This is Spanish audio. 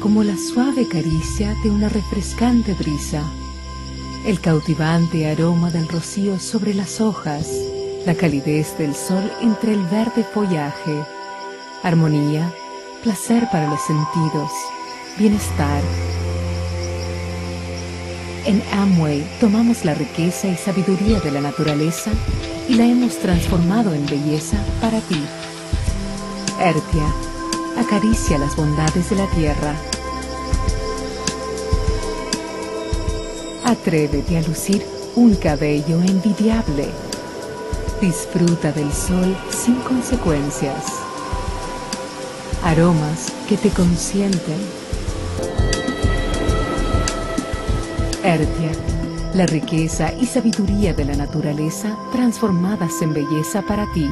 como la suave caricia de una refrescante brisa, el cautivante aroma del rocío sobre las hojas, la calidez del sol entre el verde follaje, armonía, placer para los sentidos, bienestar. En Amway tomamos la riqueza y sabiduría de la naturaleza y la hemos transformado en belleza para ti. Ertia, acaricia las bondades de la tierra. Atrévete a lucir un cabello envidiable. Disfruta del sol sin consecuencias. Aromas que te consienten. Ertia, la riqueza y sabiduría de la naturaleza transformadas en belleza para ti.